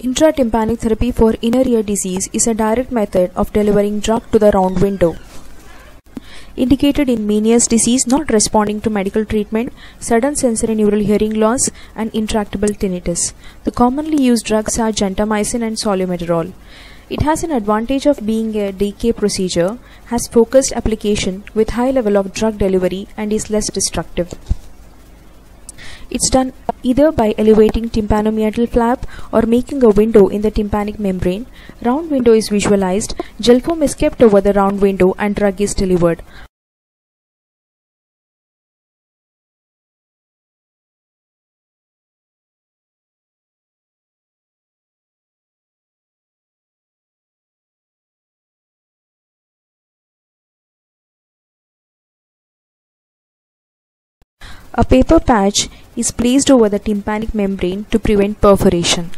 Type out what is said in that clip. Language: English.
Intratympanic therapy for inner ear disease is a direct method of delivering drug to the round window. Indicated in Meniere's disease not responding to medical treatment, sudden sensorineural hearing loss, and intractable tinnitus. The commonly used drugs are gentamicin and Solu-Medrol. It has an advantage of being a daycare procedure, has focused application with high level of drug delivery and is less destructive. It's done either by elevating tympanomeatal flap or making a window in the tympanic membrane. Round window is visualized, gel foam is kept over the round window and drug is delivered. A paper patch is placed over the tympanic membrane to prevent perforation.